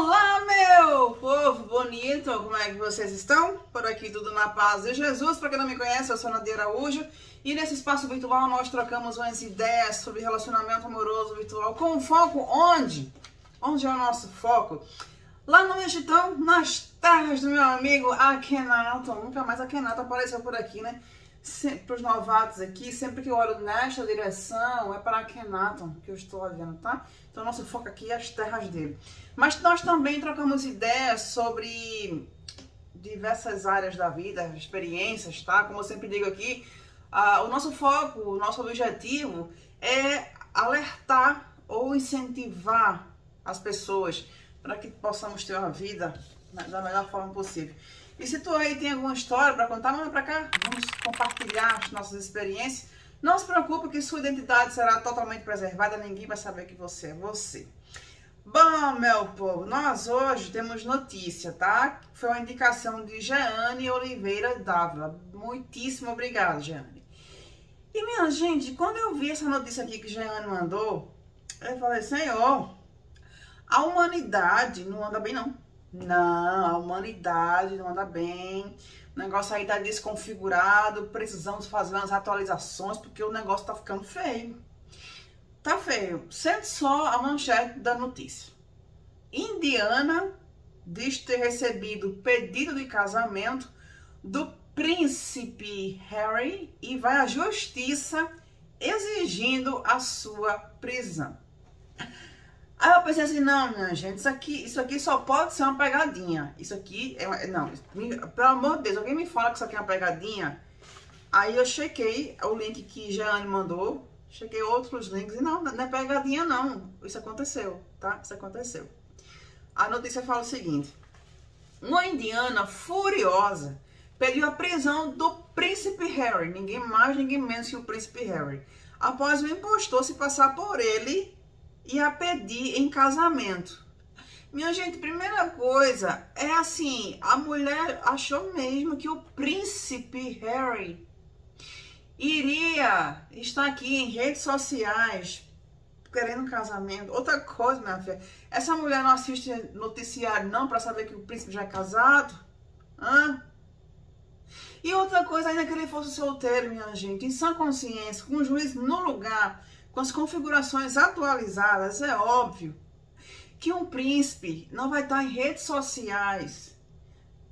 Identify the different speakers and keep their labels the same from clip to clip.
Speaker 1: Olá, meu povo bonito! Como é que vocês estão? Por aqui tudo na paz de Jesus. Para quem não me conhece, eu sou Nadia Araújo e nesse espaço virtual nós trocamos umas ideias sobre relacionamento amoroso virtual com foco onde? Onde é o nosso foco? Lá no Egitão, nas terras do meu amigo Akenaton. Nunca mais Akenaton apareceu por aqui, né? Para os novatos aqui, sempre que eu olho nesta direção, é para Kenaton que eu estou olhando, tá? Então, nosso foco aqui é as terras dele. Mas nós também trocamos ideias sobre diversas áreas da vida, experiências, tá? Como eu sempre digo aqui, uh, o nosso foco, o nosso objetivo é alertar ou incentivar as pessoas para que possamos ter uma vida da melhor forma possível. E se tu aí tem alguma história para contar, manda para cá. Vamos compartilhar as nossas experiências. Não se preocupe que sua identidade será totalmente preservada, ninguém vai saber que você é você. Bom, meu povo, nós hoje temos notícia, tá? Foi uma indicação de Jeane Oliveira Dávila. Muitíssimo obrigado, Jeane. E minha gente, quando eu vi essa notícia aqui que Jeane mandou, eu falei, Senhor, a humanidade não anda bem não. Não, a humanidade não anda bem. O negócio aí tá desconfigurado. Precisamos fazer umas atualizações porque o negócio tá ficando feio. Tá feio. Sente só a manchete da notícia. Indiana diz ter recebido pedido de casamento do príncipe Harry e vai à justiça exigindo a sua prisão. Aí eu pensei assim, não, minha gente, isso aqui, isso aqui só pode ser uma pegadinha. Isso aqui é não, pelo amor de Deus, alguém me fala que isso aqui é uma pegadinha. Aí eu chequei o link que Jeane mandou, chequei outros links e não, não é pegadinha não. Isso aconteceu, tá? Isso aconteceu. A notícia fala o seguinte: uma indiana furiosa pediu a prisão do príncipe Harry, ninguém mais, ninguém menos que o príncipe Harry, após o impostor se passar por ele e a pedir em casamento. Minha gente, primeira coisa é assim: a mulher achou mesmo que o príncipe Harry iria estar aqui em redes sociais querendo casamento. Outra coisa, minha filha, essa mulher não assiste noticiário não para saber que o príncipe já é casado? Hã? E outra coisa, ainda que ele fosse solteiro, minha gente, em sã consciência, com o juiz no lugar, com as configurações atualizadas, é óbvio que um príncipe não vai estar em redes sociais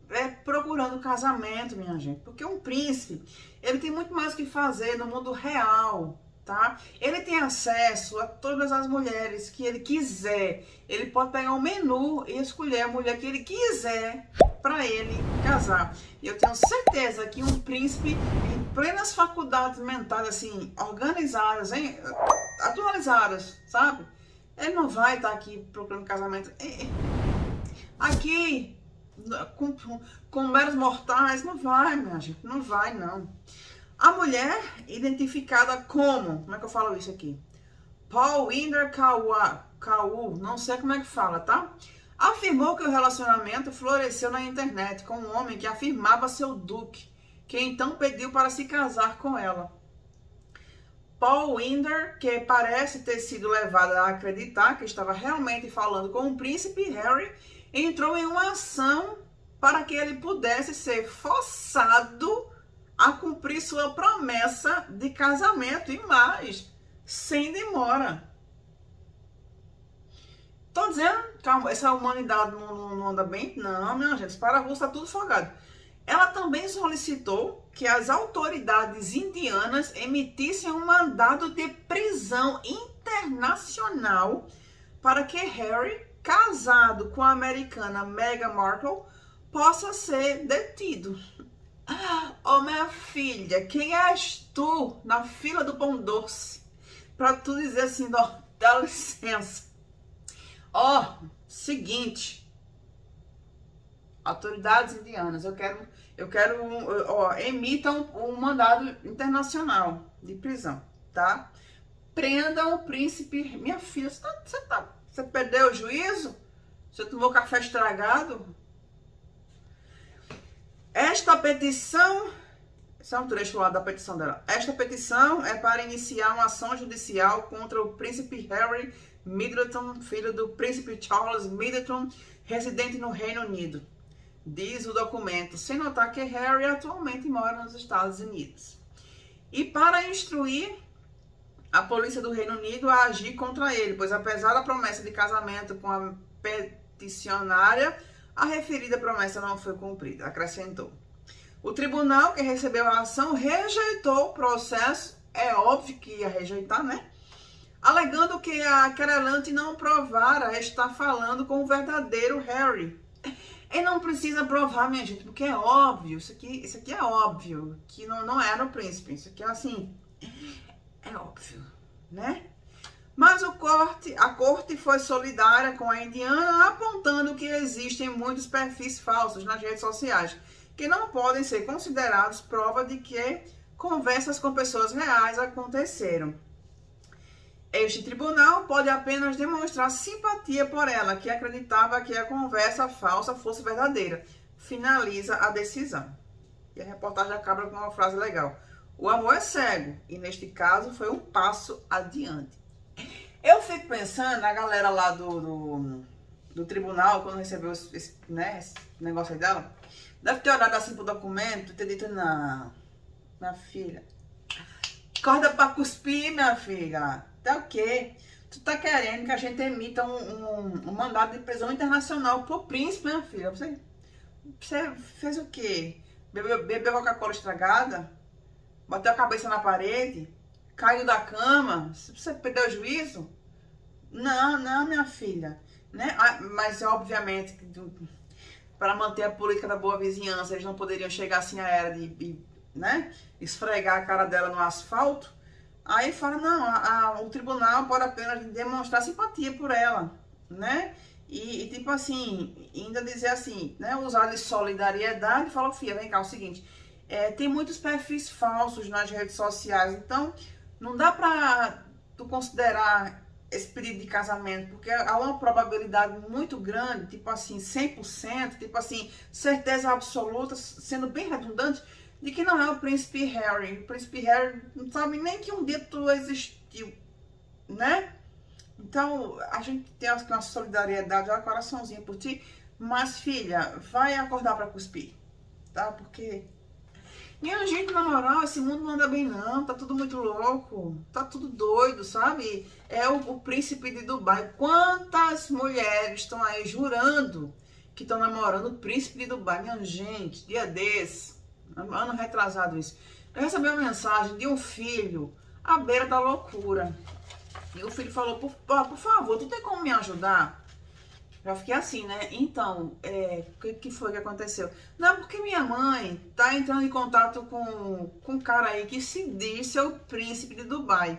Speaker 1: é, procurando casamento, minha gente. Porque um príncipe, ele tem muito mais o que fazer no mundo real, tá? Ele tem acesso a todas as mulheres que ele quiser. Ele pode pegar um menu e escolher a mulher que ele quiser para ele casar. E eu tenho certeza que um príncipe em plenas faculdades mentais assim, organizadas, hein? atualizadas, sabe? Ele não vai estar tá aqui procurando casamento. É, é. Aqui, com, com meros mortais, não vai, minha gente, não vai, não. A mulher, identificada como, como é que eu falo isso aqui? Paul Winder Kau, não sei como é que fala, tá? Afirmou que o relacionamento floresceu na internet com um homem que afirmava ser o duque, que então pediu para se casar com ela. Paul Winder, que parece ter sido levado a acreditar que estava realmente falando com o príncipe Harry, entrou em uma ação para que ele pudesse ser forçado a cumprir sua promessa de casamento e mais, sem demora. Tô dizendo que essa humanidade não, não, não anda bem? Não, minha gente, para rua está tudo folgado. Ela também solicitou que as autoridades indianas emitissem um mandado de prisão internacional para que Harry, casado com a americana Meghan Markle, possa ser detido. Oh, minha filha, quem és tu na fila do pão doce? Para tu dizer assim, ó, dá licença. Ó, oh, seguinte, autoridades indianas, eu quero, eu quero, ó, emitam um, um mandado internacional de prisão, tá? Prendam o príncipe, minha filha, você, tá, você, tá, você perdeu o juízo? Você tomou café estragado? Esta petição, é um trecho lá da petição dela. Esta petição é para iniciar uma ação judicial contra o príncipe Harry Middleton, filho do príncipe Charles Middleton, residente no Reino Unido. Diz o documento, sem notar que Harry atualmente mora nos Estados Unidos. E para instruir a polícia do Reino Unido a agir contra ele, pois apesar da promessa de casamento com a peticionária, a referida promessa não foi cumprida, acrescentou. O tribunal que recebeu a ação rejeitou o processo, é óbvio que ia rejeitar, né? Alegando que a querelante não provara estar falando com o verdadeiro Harry. Ele não precisa provar, minha gente, porque é óbvio, isso aqui, isso aqui é óbvio, que não, não era o príncipe. Isso aqui é assim, é óbvio, né? Mas o corte, a corte foi solidária com a indiana, apontando que existem muitos perfis falsos nas redes sociais, que não podem ser considerados prova de que conversas com pessoas reais aconteceram. Este tribunal pode apenas demonstrar simpatia por ela, que acreditava que a conversa falsa fosse verdadeira. Finaliza a decisão. E a reportagem acaba com uma frase legal. O amor é cego, e neste caso foi um passo adiante. Eu fico pensando na galera lá do, do, do tribunal, quando recebeu esse, né, esse negócio aí dela, deve ter olhado assim pro documento e ter dito, não, minha filha, corda pra cuspir, minha filha, tá o quê? Tu tá querendo que a gente emita um, um, um mandado de prisão internacional pro príncipe, minha filha? Você, você fez o quê? Bebeu, bebeu Coca-Cola estragada? Bateu a cabeça na parede? Caiu da cama? Você perdeu o juízo? Não, não, minha filha. Né? Ah, mas, obviamente, para manter a política da boa vizinhança, eles não poderiam chegar assim a era de, né? esfregar a cara dela no asfalto. Aí fala, não, a, a, o tribunal pode apenas demonstrar simpatia por ela, né? E, e, tipo assim, ainda dizer assim, né? Usar de solidariedade, falou, filha, vem cá, é o seguinte, é, tem muitos perfis falsos nas redes sociais, então não dá pra tu considerar esse pedido de casamento, porque há uma probabilidade muito grande, tipo assim, 100%, tipo assim, certeza absoluta, sendo bem redundante, de que não é o príncipe Harry. O príncipe Harry não sabe nem que um dia tu existiu, né? Então, a gente tem uma solidariedade, um coraçãozinho por ti, mas filha, vai acordar para cuspir, tá? Porque minha gente, na moral, esse mundo não anda bem não, tá tudo muito louco, tá tudo doido, sabe? É o, o príncipe de Dubai. Quantas mulheres estão aí jurando que estão namorando o príncipe de Dubai? Minha gente, dia desse, ano retrasado isso, eu recebi uma mensagem de um filho à beira da loucura. E o filho falou, por, por favor, tu tem como me ajudar? Já fiquei assim, né? Então, é, o que, que foi que aconteceu? Não, porque minha mãe tá entrando em contato com, com um cara aí que se diz ser o príncipe de Dubai.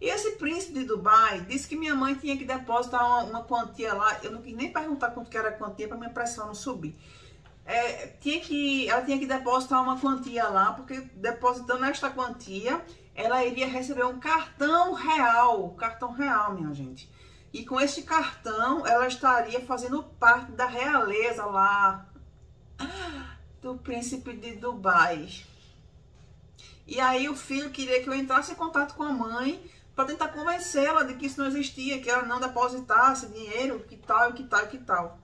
Speaker 1: E esse príncipe de Dubai disse que minha mãe tinha que depositar uma, uma quantia lá. Eu não quis nem perguntar quanto que era a quantia para minha pressão não subir. É, tinha que, ela tinha que depositar uma quantia lá, porque depositando esta quantia, ela iria receber um cartão real. Cartão real, minha gente. E com este cartão, ela estaria fazendo parte da realeza lá do príncipe de Dubai. E aí o filho queria que eu entrasse em contato com a mãe para tentar convencê-la de que isso não existia, que ela não depositasse dinheiro, que tal, que tal, que tal.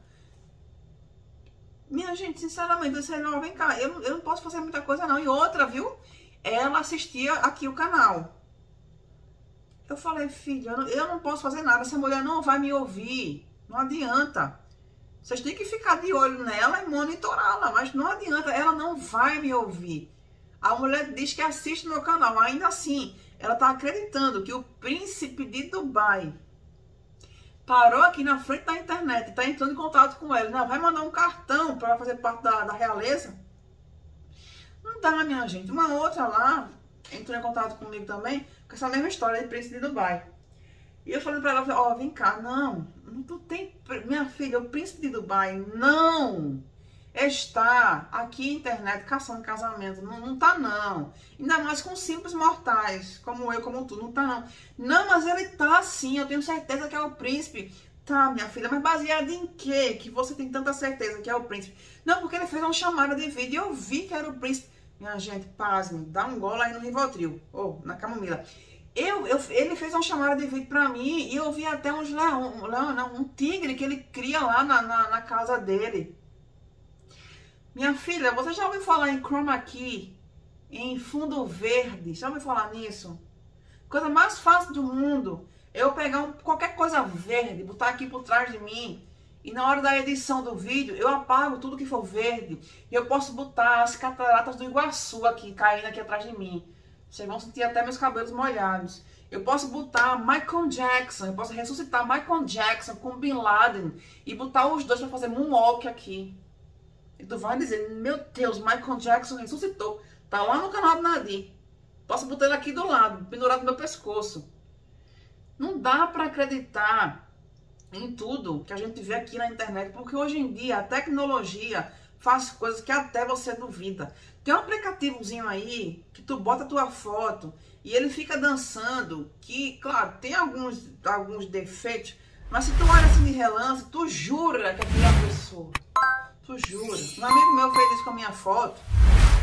Speaker 1: Minha gente, sinceramente, eu disse, não, vem cá, eu, eu não posso fazer muita coisa não. E outra, viu? Ela assistia aqui o canal. Eu falei, filha, eu não, posso fazer nada, essa mulher não vai me ouvir. Não adianta. Vocês têm que ficar de olho nela e monitorá-la, mas não adianta, ela não vai me ouvir. A mulher diz que assiste meu canal, ainda assim, ela está acreditando que o príncipe de Dubai parou aqui na frente da internet, está entrando em contato com ela, não vai mandar um cartão para fazer parte da, da realeza. Não dá, minha gente. Uma outra lá entrou em contato comigo também, com essa mesma história de príncipe de Dubai. E eu falei pra ela, ó, oh, vem cá, não, não tem, minha filha, o príncipe de Dubai não está aqui na internet caçando casamento, não, não tá não. Ainda mais com simples mortais, como eu, como tu, não tá não. Não, mas ele tá sim, eu tenho certeza que é o príncipe. Tá, minha filha, mas baseado em quê? Que você tem tanta certeza que é o príncipe? Não, porque ele fez uma chamada de vídeo e eu vi que era o príncipe. Minha gente, pasme, dá um gole aí no Rivotril, ou na camomila. Eu, eu, ele fez uma chamada de vídeo pra mim e eu vi até uns leão, um, leão não, um tigre que ele cria lá na, na, na, casa dele. Minha filha, você já ouviu falar em chroma key? Em fundo verde? Já ouviu falar nisso? Coisa mais fácil do mundo. Eu pegar um, qualquer coisa verde, botar aqui por trás de mim. E na hora da edição do vídeo, eu apago tudo que for verde. E eu posso botar as cataratas do Iguaçu aqui, caindo aqui atrás de mim. Vocês vão sentir até meus cabelos molhados. Eu posso botar Michael Jackson, eu posso ressuscitar Michael Jackson com Bin Laden e botar os dois para fazer moonwalk aqui. E tu vai dizer, meu Deus, Michael Jackson ressuscitou. Tá lá no canal do Nadir. Posso botar ele aqui do lado, pendurado no meu pescoço. Não dá para acreditar em tudo que a gente vê aqui na internet, porque hoje em dia a tecnologia faz coisas que até você duvida. Tem um aplicativozinho aí que tu bota a tua foto e ele fica dançando, que, claro, tem alguns, alguns defeitos, mas se tu olha assim de relance, tu jura que é a pessoa. Tu jura. Um amigo meu fez isso com a minha foto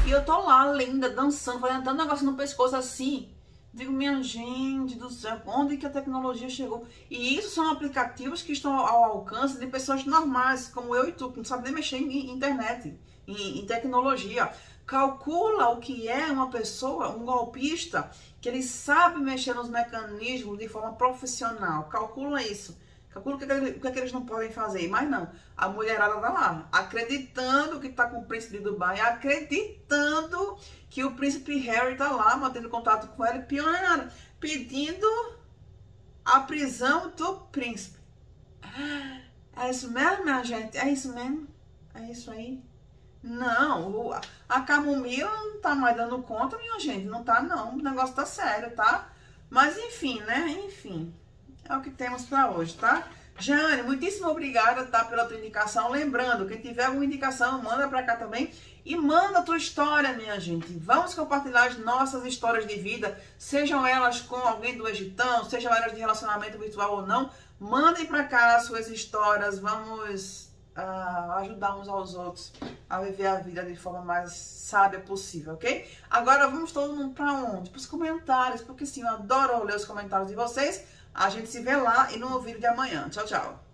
Speaker 1: e eu tô lá, linda, dançando, fazendo tanto negócio no pescoço assim. Digo, minha gente do céu, onde que a tecnologia chegou? E isso são aplicativos que estão ao alcance de pessoas normais, como eu e tu, que não sabem nem mexer em internet, em, em tecnologia. Calcula o que é uma pessoa, um golpista, que ele sabe mexer nos mecanismos de forma profissional. Calcula isso. Calcula o que, o que, é que eles não podem fazer. Mas não, a mulherada tá lá, acreditando que tá com o príncipe de Dubai, acreditando que o príncipe Harry tá lá, mantendo contato com ela, pior pedindo a prisão do príncipe. É isso mesmo, minha gente? É isso mesmo? É isso aí? Não, a camomila não tá mais dando conta, minha gente. Não tá, não. O negócio tá sério, tá? Mas enfim, né? Enfim. É o que temos para hoje, tá? Jane, muitíssimo obrigada, tá, pela tua indicação. Lembrando, quem tiver alguma indicação, manda para cá também. E manda a tua história, minha gente. Vamos compartilhar as nossas histórias de vida, sejam elas com alguém do Egitão, sejam elas de relacionamento virtual ou não. Mandem para cá as suas histórias. Vamos uh, ajudar uns aos outros a viver a vida de forma mais sábia possível, ok? Agora vamos todo mundo para onde? Para os comentários, porque sim, eu adoro ler os comentários de vocês. A gente se vê lá e no vídeo de amanhã. Tchau, tchau.